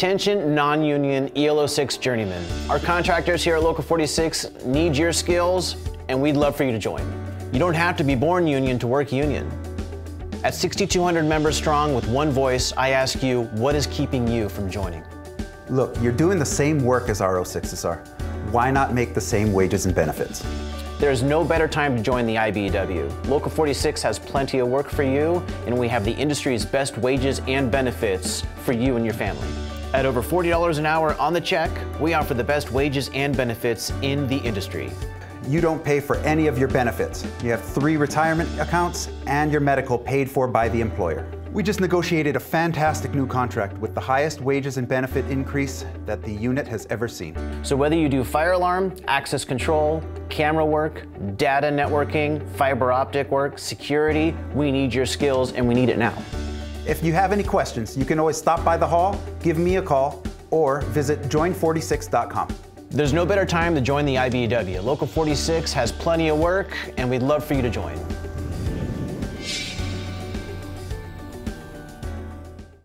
Attention non-union EL06 journeymen. Our contractors here at Local 46 need your skills and we'd love for you to join. You don't have to be born union to work union. At 6,200 members strong with one voice, I ask you, what is keeping you from joining? Look, you're doing the same work as our 06s are. Why not make the same wages and benefits? There is no better time to join the IBEW. Local 46 has plenty of work for you, and we have the industry's best wages and benefits for you and your family. At over $40 an hour on the check, we offer the best wages and benefits in the industry. You don't pay for any of your benefits. You have three retirement accounts and your medical paid for by the employer. We just negotiated a fantastic new contract with the highest wages and benefit increase that the unit has ever seen. So whether you do fire alarm, access control, camera work, data networking, fiber optic work, security, we need your skills and we need it now. If you have any questions, you can always stop by the hall, give me a call, or visit join46.com. There's no better time to join the IBEW. Local 46 has plenty of work, and we'd love for you to join.